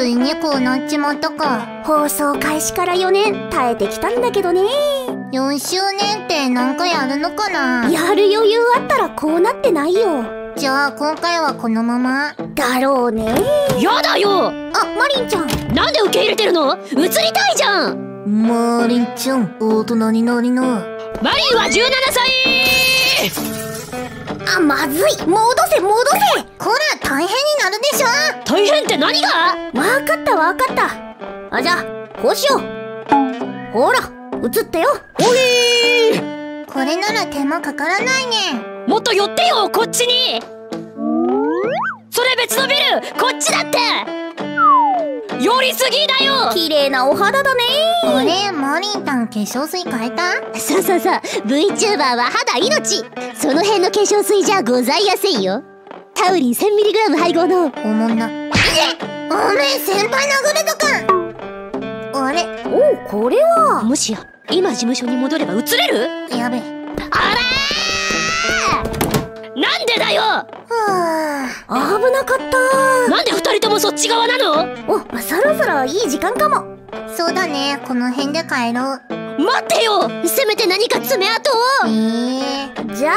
ついにこうなっちまったか。放送開始から4年耐えてきたんだけどね。4周年ってなんかやるのかな？やる余裕あったらこうなってないよ。じゃあ今回はこのまま？だろうね。やだよ！あマリンちゃん。なんで受け入れてるの？映りたいじゃん！マーリンちゃん大人になりな。マリンは17歳あまずい。戻せ戻せ。こら大変になるでしょ。大変って何が？わかったわかった。あじゃあこうしよう。ほら映ったよ。おい。これなら手間かからないね。もっと寄ってよこっちに。それ別のビルこっちだって寄りすぎだよ！綺麗なお肌だね。あれマーリンタン化粧水変えた？そうそうそう。VTuber は肌命。その辺の化粧水じゃございやせんよ。タウリン 1000mg 配合の。おもんな。おめえ先輩殴るとか！あれ？おこれは。もしや今事務所に戻れば映れる？やべ。あらー！なんでだよ！はあ。危なかったなんで二人ともそっち側なの？おそろそろいい時間かもそうだね。この辺で帰ろう。待ってよせめて何か爪痕をええじゃあ